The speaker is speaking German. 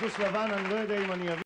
Jugoslawanen Leute, ich meine,